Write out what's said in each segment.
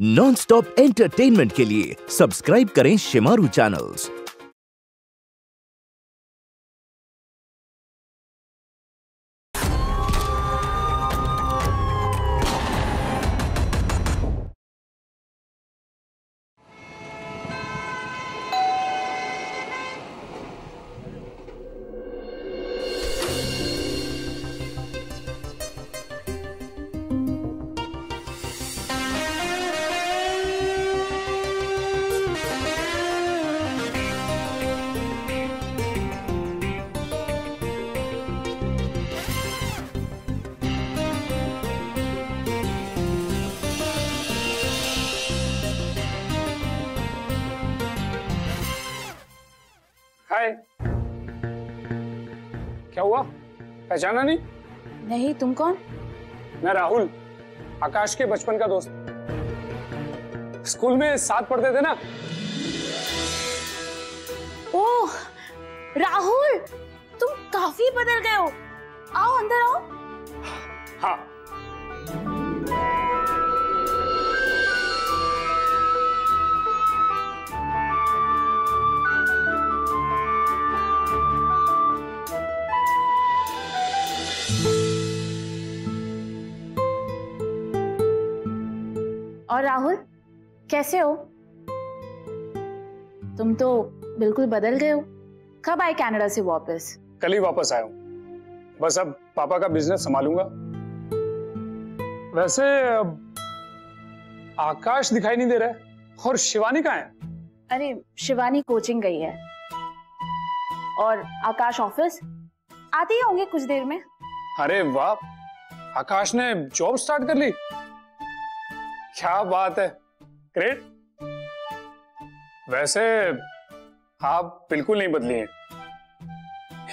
Non stop entertainment के लिए subscribe करें शिमारू चैनल्स पहचाना नहीं? नहीं तुम कौन? मैं राहुल आकाश के बचपन का दोस्त। स्कूल में साथ पढ़ते थे ना? ओह राहुल तुम काफ़ी बदल गए हो। आओ अंदर आओ। हाँ राहुल कैसे हो? तुम तो बिल्कुल बदल गए हो। कब आए कनाडा से वापस? कल ही वापस आया हूँ। बस अब पापा का बिज़नेस संभालूँगा। वैसे अब आकाश दिखाई नहीं दे रहा है। और शिवानी कहाँ है? अरे शिवानी कोचिंग गई है। और आकाश ऑफ़िस? आते ही होंगे कुछ देर में। अरे वाह! आकाश ने जॉब स्टार्ट कर ली। क्या बात है? ग्रेट वैसे आप बिल्कुल नहीं बदली हैं।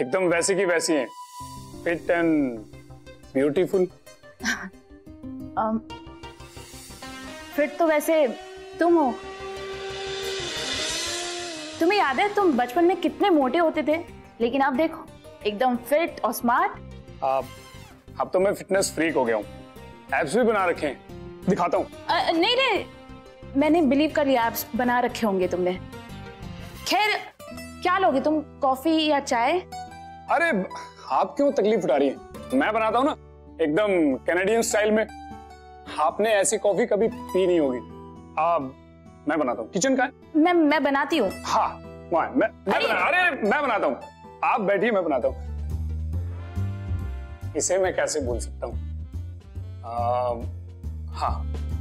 एकदम वैसी की वैसी हैं। फिट एंड ब्यूटीफुल फिट तो वैसे तुम हो। तुम्हें याद है तुम बचपन में कितने मोटे होते थे? लेकिन अब देखो एकदम फिट और स्मार्ट आप अब तो मैं फिटनेस फ्रीक हो गया हूँ। एप्स भी बना रखे हैं। दिखाता हूँ। नहीं नहीं। मैंने बिलीव कर लिया आप बना रखे होंगे तुमने। खैर क्या लोगे? तुम कॉफ़ी या चाय? अरे आप क्यों तकलीफ़ उठा रही हैं? मैं बनाता हूँ ना एकदम कैनेडियन स्टाइल में। आपने ऐसी कॉफ़ी कभी पी नहीं होगी। आप मैं बनाता हूँ। किचन का है? मैं मैं बनाती हूँ। हाँ मैं मैं अरे! बना, अरे मैं बनाता हूँ। आप बैठिए मैं बनाता हूँ। इसे मैं कैसे भूल सकता हूँ? हाँ।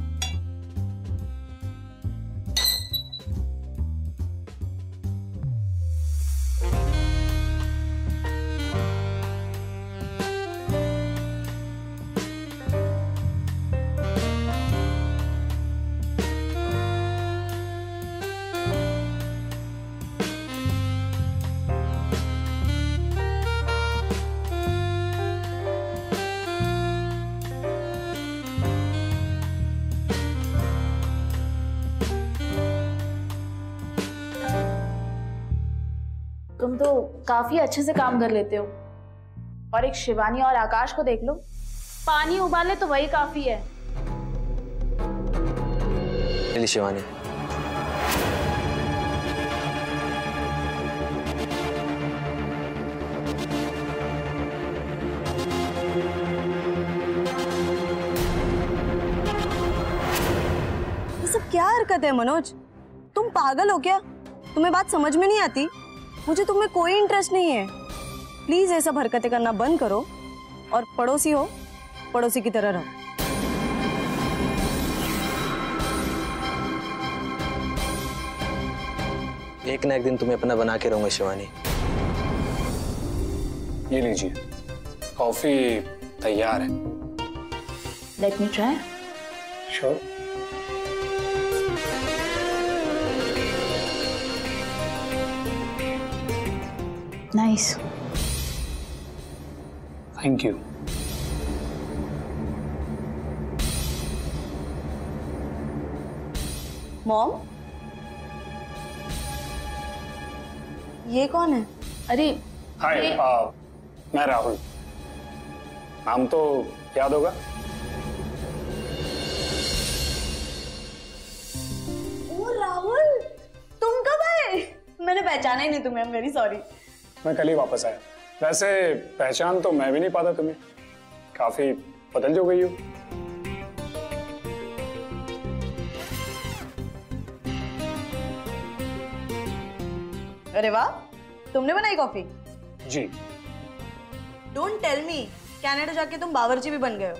काफ़ी अच्छे से काम कर लेते हो। और एक शिवानी और आकाश को देख लो। पानी उबाले तो वही काफ़ी है। लिली शिवानी। ये सब क्या हरकत है मनोज? तुम पागल हो क्या? तुम्हें बात समझ में नहीं आती? मुझे तुम्हें कोई इंटरेस्ट नहीं है। प्लीज़ ये सब हरकतें करना बंद करो और पड़ोसी हो पड़ोसी की तरह रहो। एक ना एक दिन तुम्हें अपना बना के रहूँगा शिवानी। ये लीजिए। कॉफ़ी तैयार है। Let me try sure Nice. Thank you mom ये कौन है? अरे हाय uh, मैं राहुल। नाम तो याद होगा। ओ राहुल तुम कब आए? मैंने पहचाना ही नहीं तुम्हें वेरी सॉरी मैं कल ही वापस आया। वैसे पहचान तो मैं भी नहीं पाता तुम्हें। काफ़ी बदल जो गई हो। अरे वाह तुमने बनाई कॉफ़ी? जी। डोंट टेल मी कनाडा जाके तुम बावर्ची भी बन गए हो।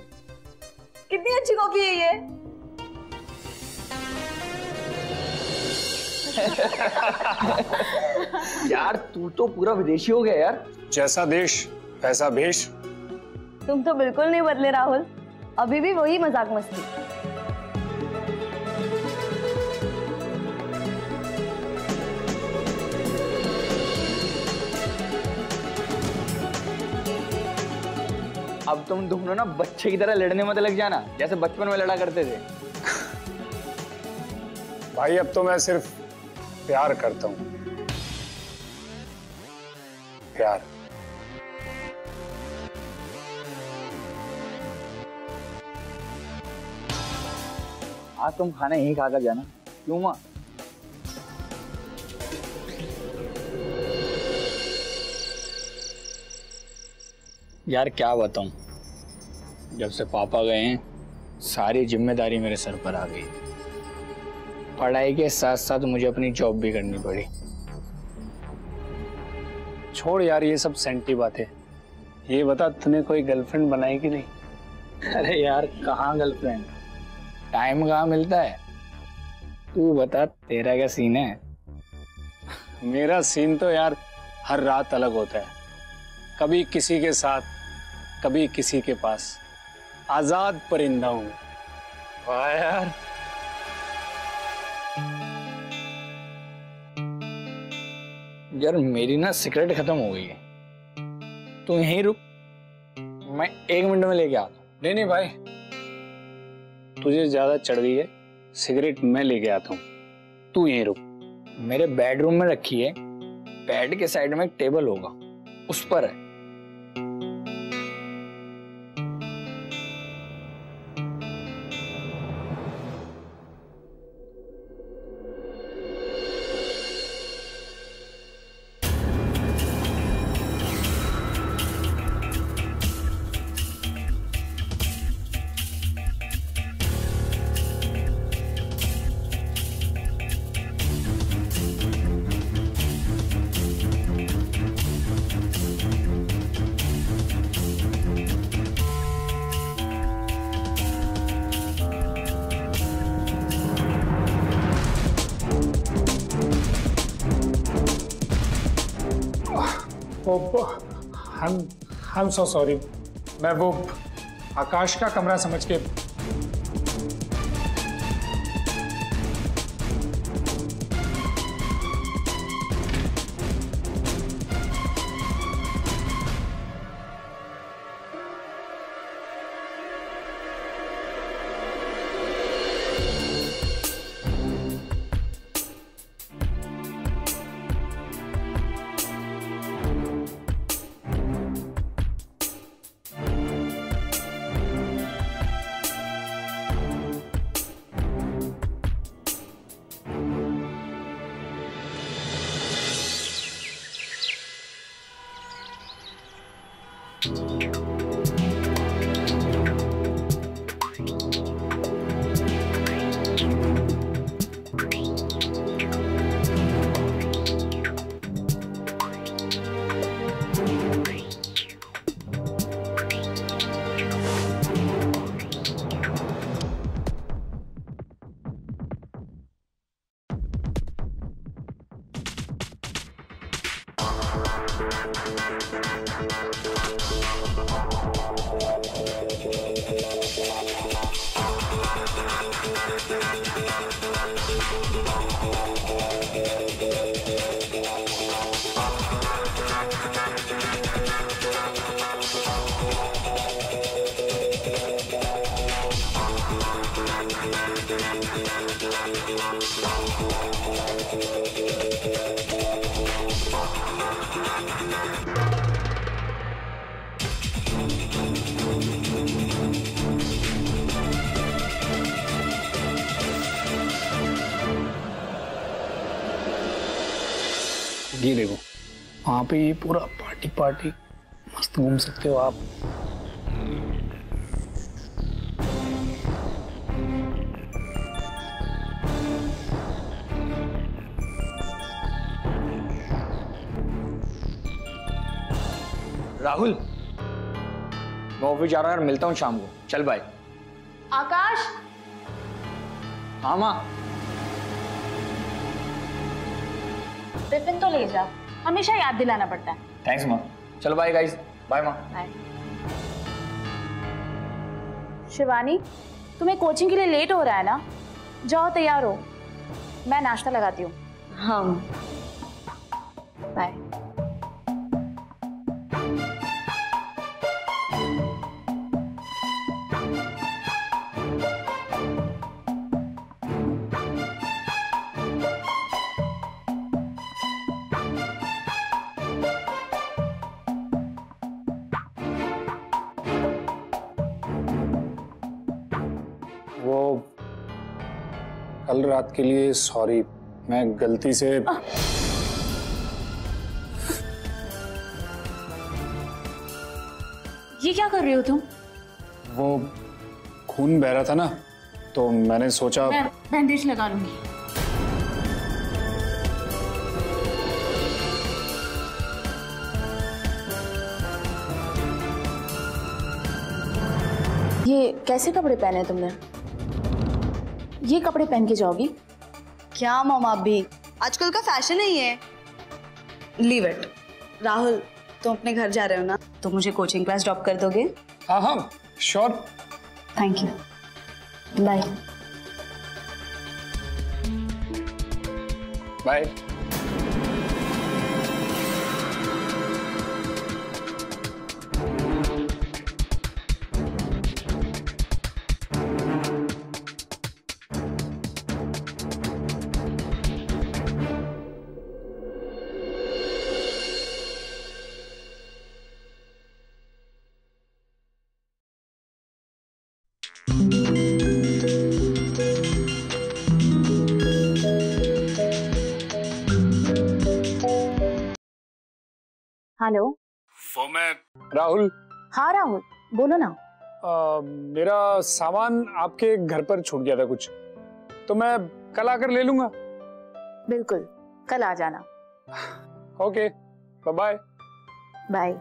कितनी अच्छी कॉफ़ी है ये। यार तू तो पूरा विदेशी हो गया यार। जैसा देश वैसा भेष। तुम तो बिल्कुल नहीं बदले राहुल। अभी भी वही मज़ाक मस्ती। अब तुम दोनों ना बच्चे की तरह लड़ने मत लग जाना जैसे बचपन में लड़ा करते थे। भाई अब तो मैं सिर्फ़ प्यार करता हूँ। प्यार। आज तुम खाना यहीं खाकर जाना। क्यों माँ? यार क्या बताऊँ? जब से पापा गए हैं सारी ज़िम्मेदारी मेरे सर पर आ गई। पढ़ाई के साथ साथ मुझे अपनी जॉब भी करनी पड़ी। छोड़ यार ये सब सेंटी बातें। ये बता तूने कोई गर्लफ्रेंड बनाई कि नहीं? अरे यार कहाँ गर्लफ्रेंड टाइम कहाँ मिलता है? तू बता तेरा क्या सीन है? मेरा सीन तो यार हर रात अलग होता है। कभी किसी के साथ कभी किसी के पास। आज़ाद परिंदा हूँ। वाह यार यार मेरी ना सिगरेट खत्म हो गई है। तू यहीं रुक। मैं एक मिनट में लेके आता हूँ। नहीं नहीं भाई। तुझे ज़्यादा चढ़ गई है। सिगरेट मैं लेके आता हूँ। तू यहीं रुक। मेरे बेडरूम में रखी है। बेड के साइड में एक टेबल होगा। उस पर है। वो हम हम सो सॉरी मैं वो आकाश का कमरा समझ के पे ये पूरा पार्टी पार्टी मस्त घूम सकते हो आप। राहुल मैं ऑफ़िस जा रहा हूँ यार मिलता हूँ शाम को। चल बाय आकाश? हाँ माँ। टिफ़िन तो ले जा। हमेशा याद दिलाना पड़ता है। थैंक्स माँ चलो बाय गाइस बाय माँ बाय शिवानी तुम्हें कोचिंग के लिए लेट हो रहा है ना? जाओ तैयार हो। मैं नाश्ता लगाती हूँ। हाँ बाय कल रात के लिए सॉरी मैं गलती से आ... ये क्या कर रहे हो तुम? वो खून बह रहा था ना तो मैंने सोचा मैं बैंडेज लगा लूँगी। ये कैसे कपड़े पहने तुमने? ये कपड़े पहन के जाओगी। क्या मामा भी आजकल का फ़ैशन ही है। लीव इट राहुल तुम अपने घर जा रहे हो ना? तो मुझे कोचिंग क्लास ड्रॉप कर दोगे? हाँ हाँ sure thank you bye bye hello. वो मैं राहुल। हाँ राहुल बोलो ना। आ, मेरा सामान आपके घर पर छूट गया था कुछ। तो मैं कल आकर ले लूँगा। बिल्कुल कल आ जाना। Okay bye bye.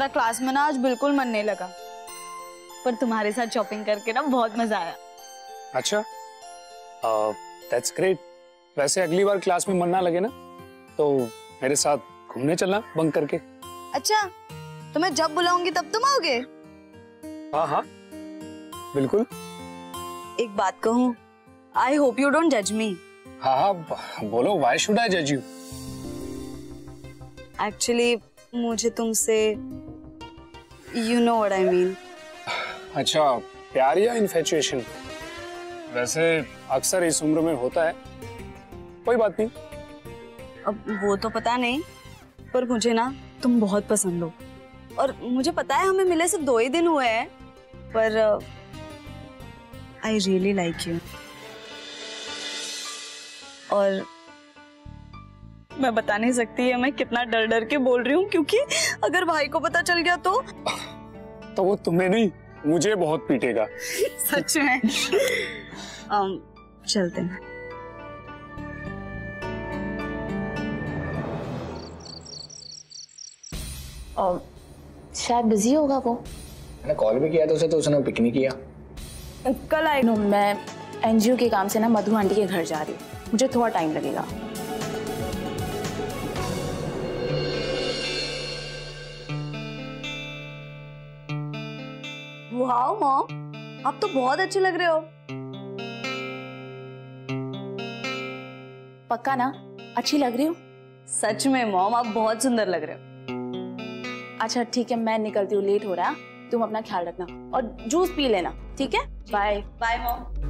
मेरा क्लास में ना आज बिल्कुल मन नहीं लगा। पर तुम्हारे साथ शॉपिंग करके ना बहुत मज़ा आया। अच्छा? दैट्स ग्रेट वैसे अगली बार क्लास में मन ना लगे ना तो मेरे साथ घूमने चलना बंक करके। अच्छा तो मैं जब बुलाऊँगी तब तुम आओगे? हाँ हाँ। बिल्कुल। एक बात कहूँ आई होप यू डोंट जज मी हाँ हाँ बोलो वाई शुड आई जज यू एक्चुअली मुझे तुमसे you know what I mean अच्छा प्यार या इन्फेचुएशन वैसे अक्सर इस उम्र में होता है। कोई बात नहीं। अब वो तो पता नहीं पर मुझे ना तुम बहुत पसंद हो। और मुझे पता है हमें मिले सिर्फ़ दो ही दिन हुए हैं पर आई रियली लाइक यू और मैं बता नहीं सकती है मैं कितना डर डर के बोल रही हूँ क्योंकि अगर भाई को पता चल गया तो? तो वो तुम्हें नहीं मुझे बहुत पीटेगा। सच में? um, चलते हैं। और शायद बिज़ी होगा वो। मैंने कॉल भी किया था उसे तो उसने पिक नहीं किया। कल आई नो मैं एनजीओ के काम से ना मधु आंटी के घर जा रही हूँ। मुझे थोड़ा टाइम लगेगा। वाओ मॉम आप तो बहुत अच्छे लग रहे हो। पक्का ना? अच्छी लग रही हो? सच में मॉम आप बहुत सुंदर लग रहे हो। अच्छा ठीक है मैं निकलती हूँ लेट हो रहा है। तुम अपना ख्याल रखना और जूस पी लेना ठीक है? बाय बाय मॉम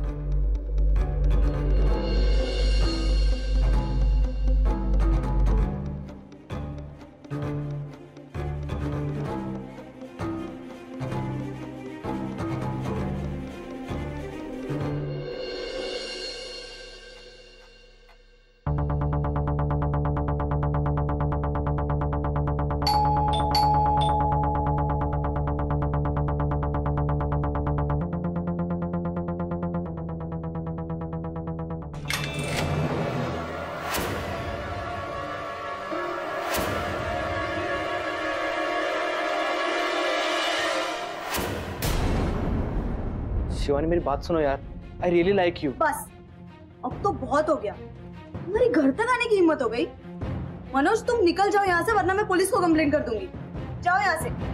शिवानी, मेरी बात सुनो यार। आई रियली लाइक यू बस। अब तो बहुत हो गया। तुम्हारी घर तक आने की हिम्मत हो गई। मनोज, तुम निकल जाओ यहाँ से, वरना मैं पुलिस को कंप्लेन कर दूँगी। जाओ यहाँ से।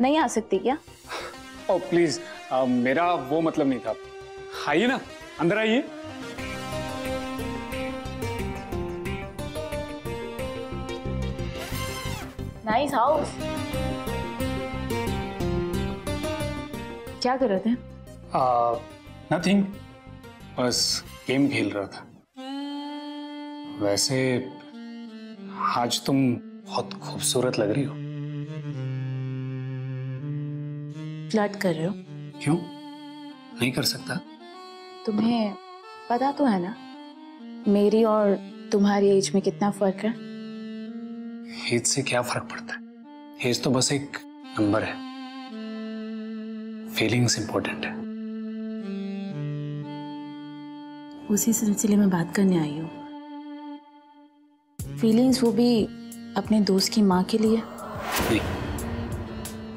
नहीं आ सकती क्या? ओ प्लीज़ मेरा वो मतलब नहीं था। आइए ना अंदर आइए। नाइस हाउस क्या कर रहे थे? नथिंग बस गेम खेल रहा था। वैसे आज तुम बहुत खूबसूरत लग रही हो। फ्लर्ट कर रहे हो? क्यों? नहीं कर सकता। तुम्हें पता तो है ना मेरी और तुम्हारी एज में कितना फ़र्क है? एज से क्या फ़र्क पड़ता है? एज तो बस एक नंबर है। फीलिंग्स इंपॉर्टेंट है। उसी सिलसिले में बात करने आई हूँ। फीलिंग्स वो भी अपने दोस्त की माँ के लिए? नहीं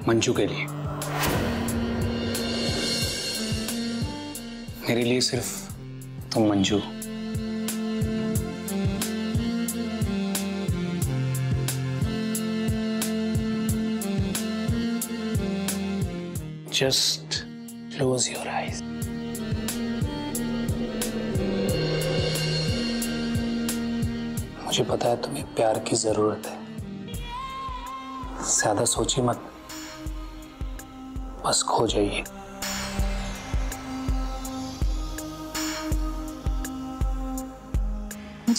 मंजू के लिए। मेरे लिए सिर्फ़ तुम Manju. Just close your eyes. मुझे पता है तुम्हें प्यार की ज़रूरत है ज़्यादा सोचिए मत बस खो जाइए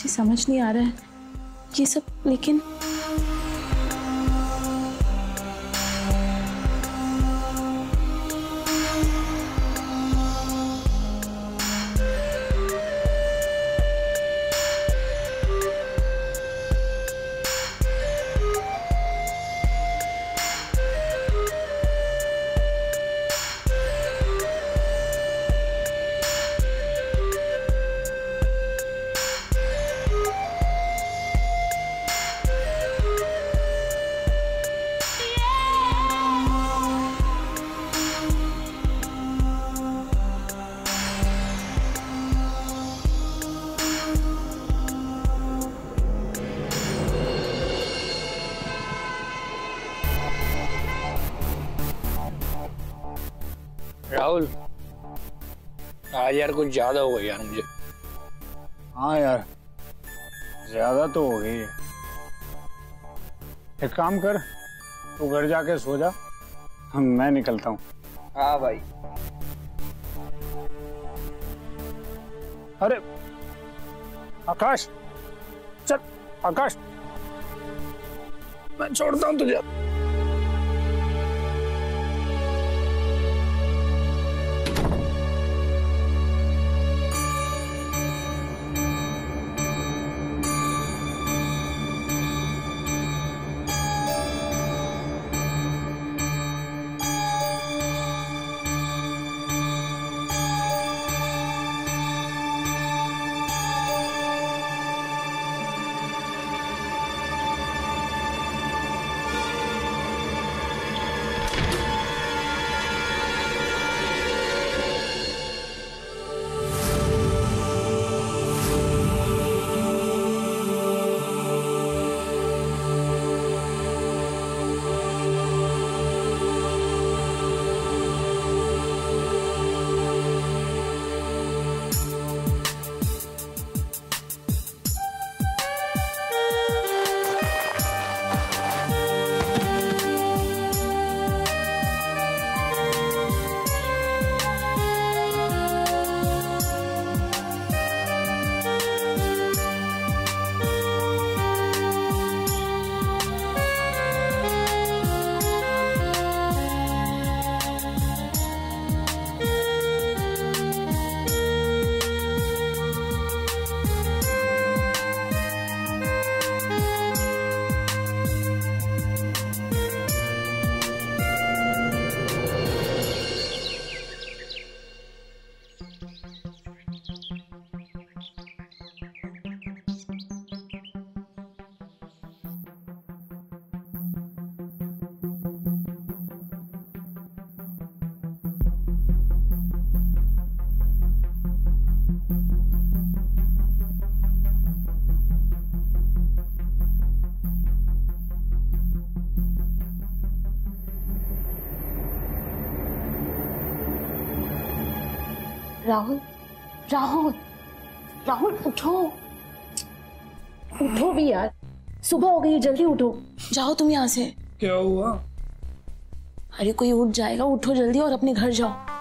मुझे समझ नहीं आ रहा है। ये सब लेकिन आज यार कुछ ज़्यादा हो गया यार मुझे। हाँ यार ज़्यादा तो हो गई है। एक काम कर तू घर जाके सो जा हम मैं निकलता हूँ। हाँ भाई। अरे आकाश चल आकाश। मैं छोड़ता हूँ तुझे। राहुल राहुल राहुल उठो। उठो भी यार। सुबह हो गई है जल्दी उठो। जाओ तुम यहाँ से। क्या हुआ? अरे कोई उठ जाएगा उठो जल्दी और अपने घर जाओ।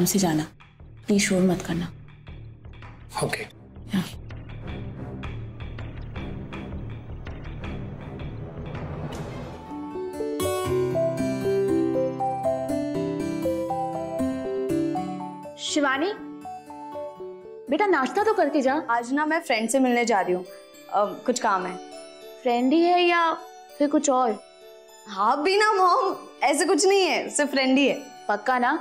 आराम से जाना। प्लीज़ शोर मत करना। ओके हाँ। शिवानी बेटा नाश्ता तो करके जा। आज ना मैं फ्रेंड से मिलने जा रही हूँ। कुछ काम है। फ्रेंड ही है या फिर कुछ और? हाँ भी ना मॉम ऐसे कुछ नहीं है सिर्फ़ फ्रेंड ही है। पक्का ना?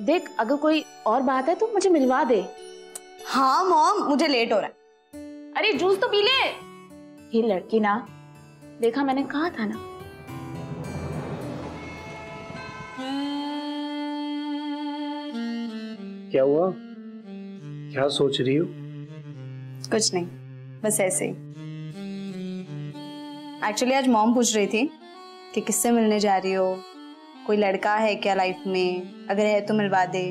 देख अगर कोई और बात है तो मुझे मिलवा दे। हाँ मॉम मुझे लेट हो रहा है। अरे जूस तो पी ले। ये लड़की ना देखा मैंने कहा था ना। क्या हुआ? क्या सोच रही हो? कुछ नहीं बस ऐसे ही। एक्चुअली आज मॉम पूछ रही थी कि किससे मिलने जा रही हो? कोई लड़का है क्या लाइफ में? अगर है तो मिलवा दे।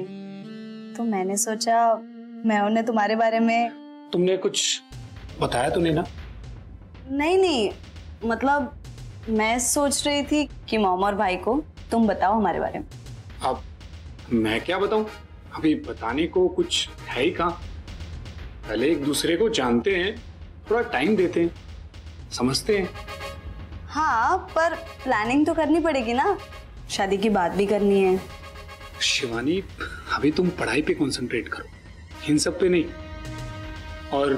तो मैंने सोचा मैं उन्हें तुम्हारे बारे में तुमने कुछ बताया तो नहीं ना? नहीं नहीं। मतलब मैं सोच रही थी कि मॉम और भाई को तुम बताओ हमारे बारे में। अब मैं क्या बताऊँ? अभी बताने को कुछ है ही कहाँ? पहले एक दूसरे को जानते हैं थोड़ा टाइम देते हैं समझते हैं। हाँ पर प्लानिंग तो करनी पड़ेगी ना। शादी की बात भी करनी है। शिवानी अभी तुम पढ़ाई पे कंसंट्रेट करो। इन सब पे नहीं। और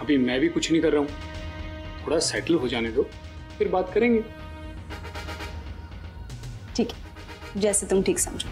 अभी मैं भी कुछ नहीं कर रहा हूँ। थोड़ा सेटल हो जाने दो फिर बात करेंगे। ठीक है। जैसे तुम ठीक समझो।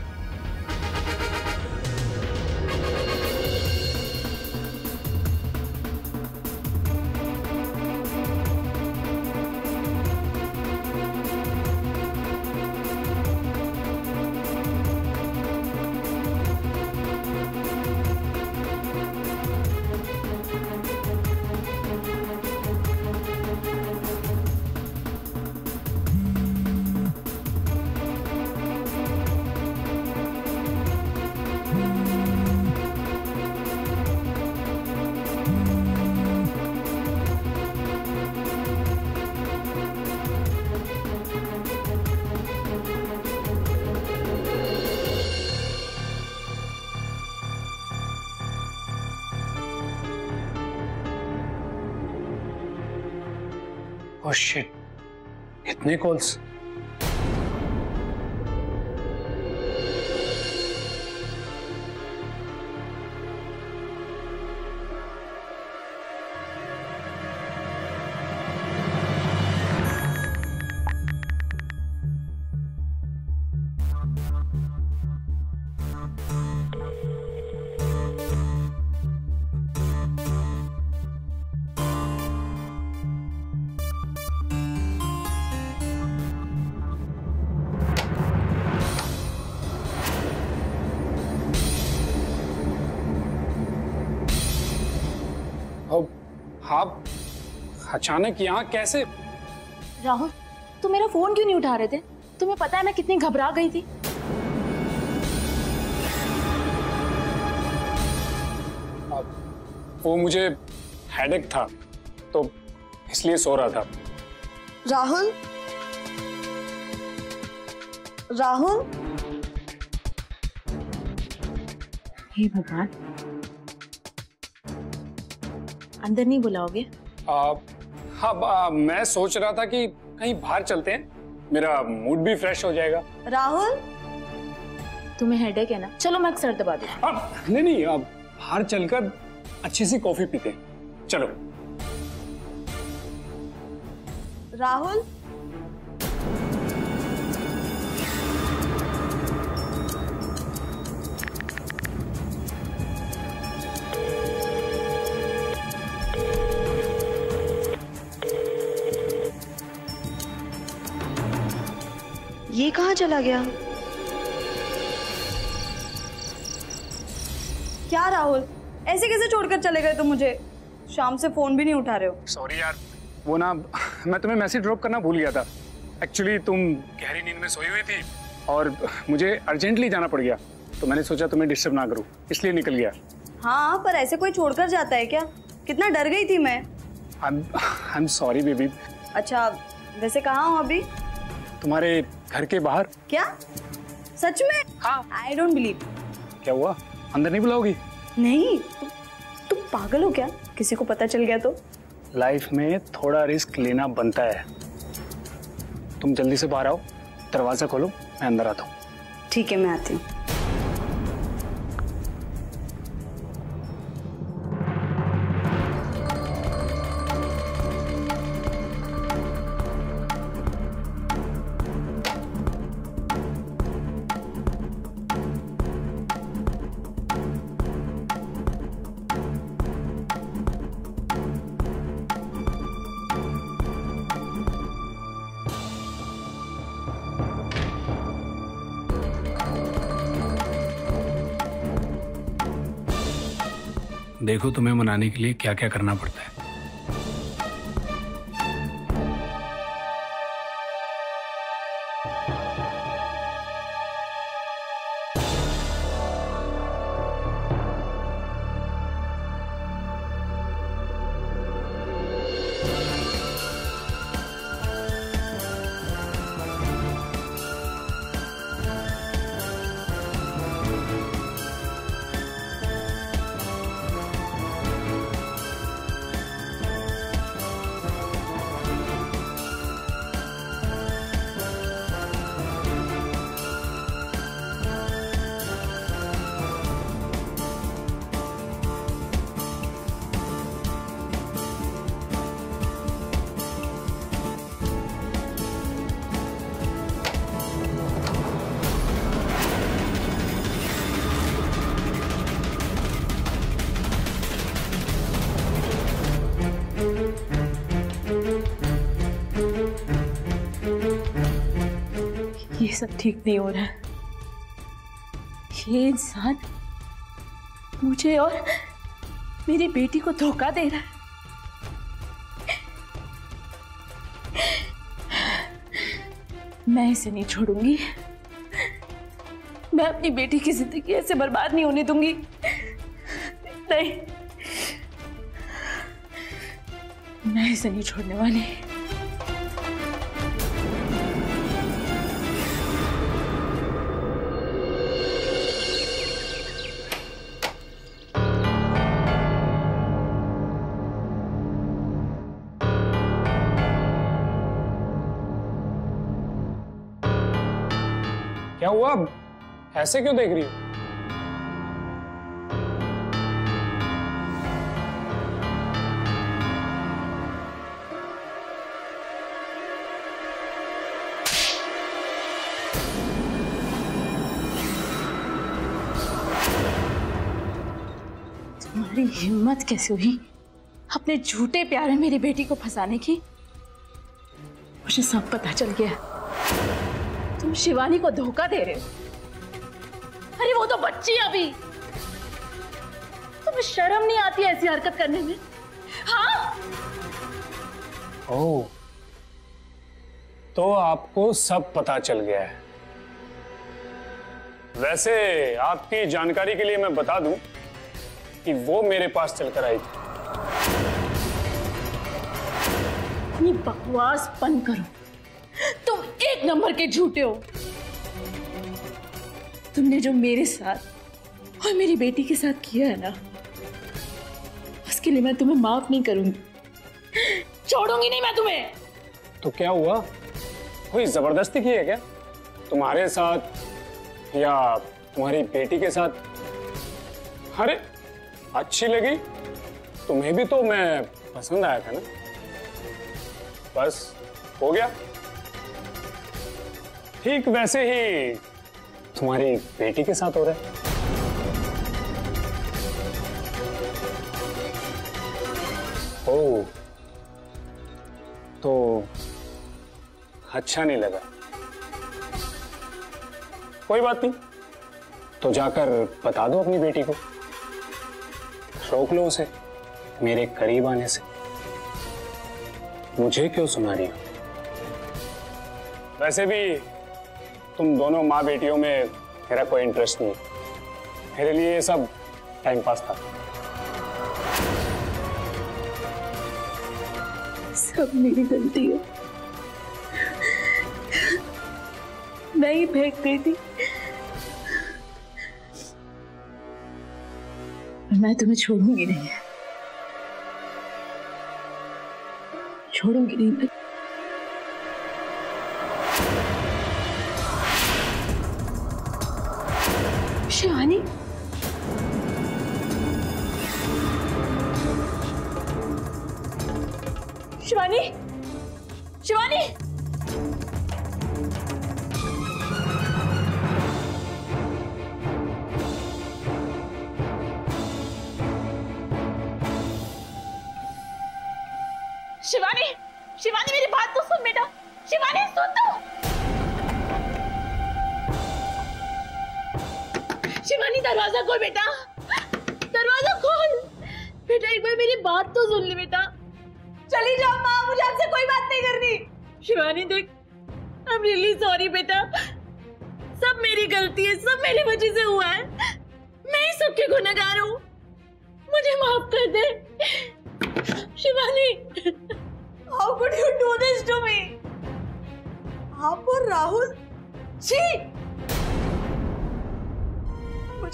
शिट इतने कॉल्स अचानक यहाँ कैसे? राहुल तुम मेरा फ़ोन क्यों नहीं उठा रहे थे? तुम्हें पता है मैं कितनी घबरा गई थी। वो मुझे हेडेक था तो इसलिए सो रहा था। राहुल? राहुल? हे भगवान। अंदर नहीं बुलाओगे? आ, हाँ आ, मैं सोच रहा था कि कहीं बाहर चलते हैं। मेरा मूड भी फ्रेश हो जाएगा। राहुल? तुम्हें हेडेक है ना? चलो मैं सर दबा दे अब नहीं नहीं अब बाहर चलकर अच्छी सी कॉफ़ी पीते हैं। चलो। राहुल? कहाँ चला गया? क्या राहुल? ऐसे कैसे छोड़कर चले गए तुम मुझे? शाम से फ़ोन भी नहीं उठा रहे हो। सॉरी यार वो ना मैं तुम्हें मैसेज ड्रॉप करना भूल गया था। एक्चुअली तुम गहरी नींद में सोई हुई थी और मुझे अर्जेंटली जाना पड़ गया। तो मैंने सोचा तुम्हें डिस्टर्ब ना करूँ इसलिए निकल गया। हाँ पर ऐसे कोई छोड़कर जाता है क्या? कितना डर गई थी मैं। आई एम सॉरी बेबी अच्छा वैसे कहाँ हूँ अभी? तुम्हारे घर के बाहर? क्या? सच में? हाँ। आई डोंट बिलीव क्या हुआ? अंदर नहीं बुलाओगी? नहीं। तुम तु पागल हो क्या? किसी को पता चल गया तो? लाइफ में थोड़ा रिस्क लेना बनता है। तुम जल्दी से बाहर आओ। दरवाज़ा खोलो। मैं अंदर आता हूँ। ठीक है मैं आती हूँ। देखो तुम्हें मनाने के लिए क्या क्या करना पड़ता है? सब ठीक नहीं हो रहा है। ये इंसान मुझे और मेरी बेटी को धोखा दे रहा है। मैं इसे नहीं छोड़ूँगी। मैं अपनी बेटी की ज़िंदगी ऐसे बर्बाद नहीं होने दूँगी। नहीं। मैं इसे नहीं छोड़ने वाली। हुआ ऐसे क्यों देख रही हो? तुम्हारी हिम्मत कैसे हुई? अपने झूठे प्यार मेरी बेटी को फंसाने की? मुझे सब पता चल गया। तुम शिवानी को धोखा दे रहे हो। अरे वो तो बच्ची है अभी। तुम्हें शर्म नहीं आती ऐसी हरकत करने में? हाँ? ओह तो आपको सब पता चल गया है। वैसे आपकी जानकारी के लिए मैं बता दूँ कि वो मेरे पास चलकर आई थी। बकवास बंद करो। नंबर के झूठे हो। तुमने जो मेरे साथ और मेरी बेटी के साथ किया है ना, उसके लिए मैं तुम्हें माफ़ नहीं करूँगी। छोड़ूँगी नहीं मैं तुम्हें। तो क्या हुआ? कोई ज़बरदस्ती की है क्या? तुम्हारे साथ या तुम्हारी बेटी के साथ? अरे, अच्छी लगी। तुम्हें भी तो मैं पसंद आया था ना। बस, हो गया। ठीक वैसे ही तुम्हारी बेटी के साथ हो रहा है। ओ तो अच्छा नहीं लगा। कोई बात नहीं तो जाकर बता दो अपनी बेटी को। रोक लो उसे, मेरे करीब आने से। मुझे क्यों सुना रही हो? वैसे भी तुम दोनों माँ बेटियों में मेरा कोई इंटरेस्ट नहीं। मेरे लिए ये सब टाइम पास था। सब मेरी गलती है। मैं ही फेंक गई थी। मैं तुम्हें छोड़ूँगी नहीं। छोड़ूँगी नहीं मैं।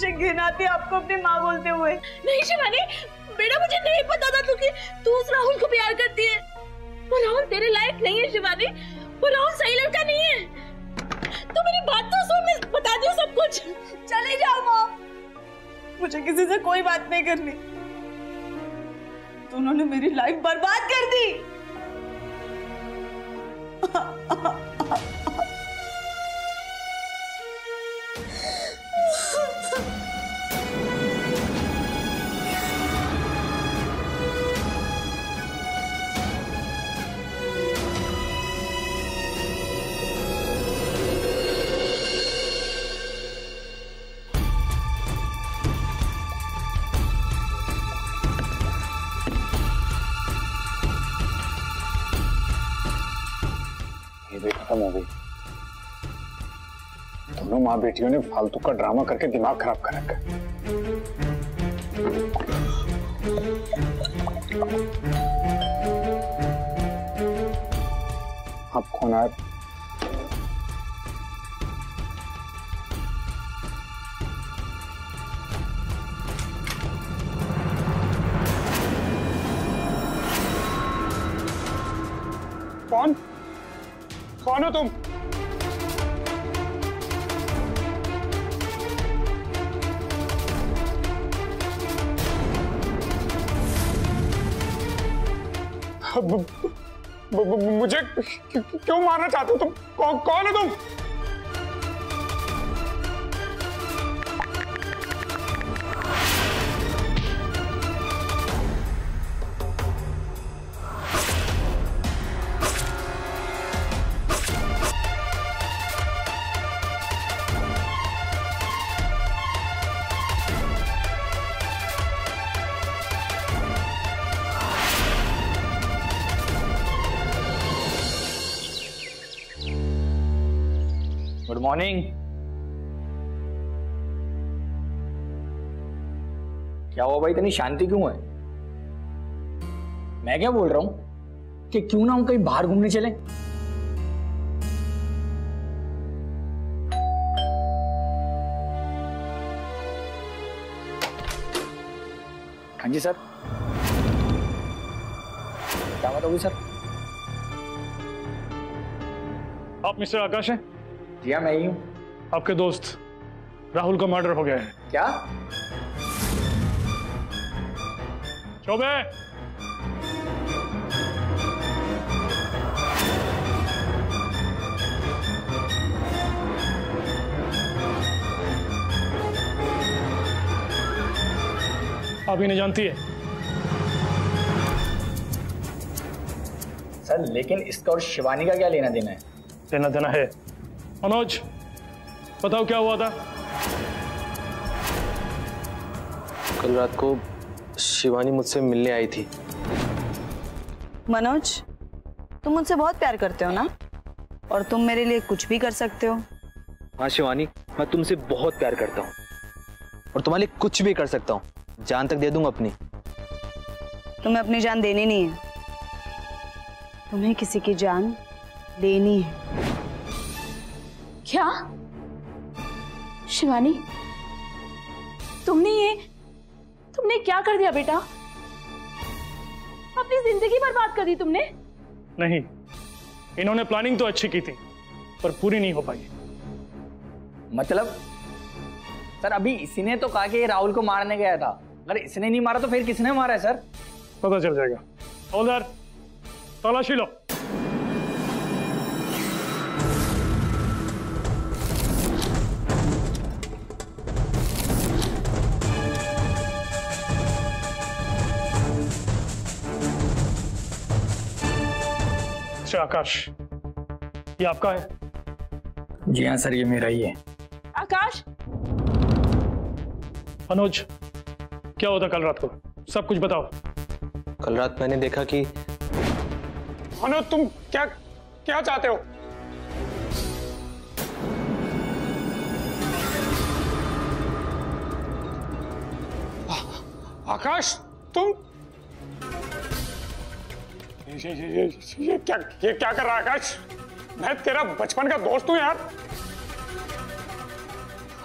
मुझे घिन आती है आपको अपनी माँ बोलते हुए। नहीं शिवानी बेटा मुझे नहीं पता था तू कि तू उस राहुल को प्यार करती है। वो राहुल तेरे लायक नहीं है शिवानी। वो राहुल सही लड़का नहीं है। तो मेरी बात तो सुन मैं बता दूँ सब कुछ। चले जाओ माँ। मुझे किसी से कोई बात नहीं करनी। तो उन्होंने मेरी लाइफ बर्बाद कर दी। माँ बेटियों ने फालतू का ड्रामा करके दिमाग खराब कर रखा है। अब कौन आए कौन? कौन हो तुम? मुझे क्यों मारना चाहते हो? तुम कौन हो तुम? मॉर्निंग क्या हुआ भाई? इतनी शांति क्यों है? मैं क्या बोल रहा हूँ? कि क्यों ना हम कहीं बाहर घूमने चले? हाँ जी, सर। क्या बात होगी सर? आप मिस्टर आकाश हैं? जी हाँ मैं ही हूँ। आपके दोस्त राहुल का मर्डर हो गया है। क्या? चौबे आप ही नहीं जानती है? सर लेकिन इसका और शिवानी का क्या लेना देना है? लेना देना है। मनोज बताओ क्या हुआ था? कल रात को शिवानी मुझसे मिलने आई थी। मनोज तुम मुझसे बहुत प्यार करते हो ना? और तुम मेरे लिए कुछ भी कर सकते हो। हाँ शिवानी मैं तुमसे बहुत प्यार करता हूँ। और तुम्हारे लिए कुछ भी कर सकता हूँ। जान तक दे दूँगा अपनी। तुम्हें अपनी जान देनी नहीं है। तुम्हें किसी की जान लेनी है। क्या? शिवानी तुमने ये तुमने क्या कर दिया बेटा? अपनी ज़िंदगी बर्बाद कर दी तुमने। नहीं इन्होंने प्लानिंग तो अच्छी की थी पर पूरी नहीं हो पाई। मतलब सर अभी इसी ने तो कहा कि राहुल को मारने गया था। अगर इसने नहीं मारा तो फिर किसने मारा है सर? पता चल जाएगा। तलाशी लो। आकाश। ये आपका है? जी हाँ सर ये मेरा ही है। आकाश? अनुज क्या होता कल रात को? सब कुछ बताओ। कल रात मैंने देखा कि अनुज तुम क्या क्या चाहते हो? आ- आकाश तुम ये, ये, ये, ये क्या ये क्या कर रहा है आकाश? मैं तेरा बचपन का दोस्त हूँ यार।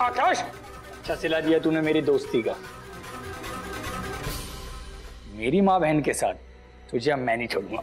आकाश? अच्छा सिला दिया तूने मेरी दोस्ती का। मेरी माँ बहन के साथ तुझे अब मैं नहीं छोड़ूँगा।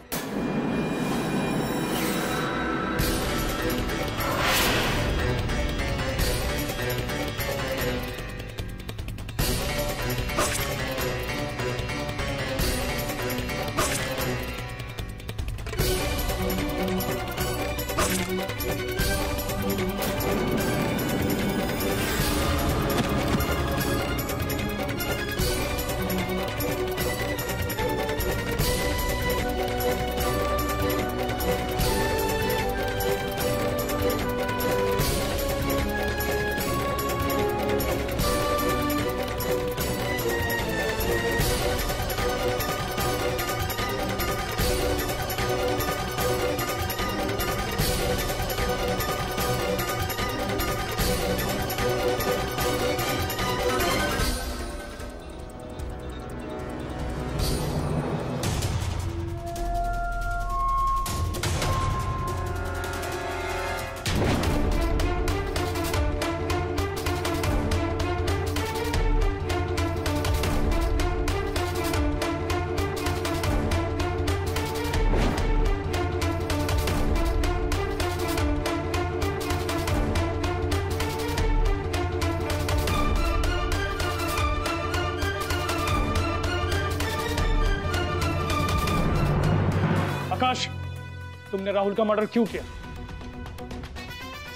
तुमने राहुल का मर्डर क्यों किया?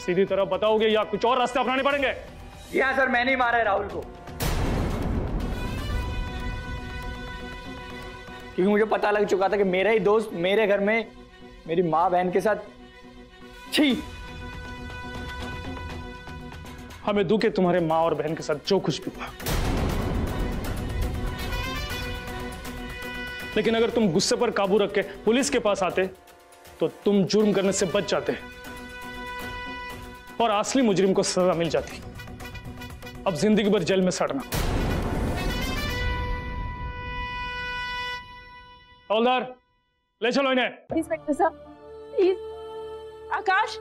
सीधी तरह बताओगे या कुछ और रास्ते अपनाने पड़ेंगे? जी हाँ सर मैंने ही मारा है राहुल को। क्योंकि मुझे पता लग चुका था कि मेरा ही दोस्त मेरे घर में मेरी माँ बहन के साथ छी। हमें दुख है तुम्हारे माँ और बहन के साथ जो कुछ भी हुआ। लेकिन अगर तुम गुस्से पर काबू रख के पुलिस के पास आते तो तुम जुर्म करने से बच जाते और असली मुजरिम को सजा मिल जाती। अब ज़िंदगी भर जेल में सड़ना। हवलदार, ले चलो इन्हें। इंस्पेक्टर साहब प्लीज़ आकाश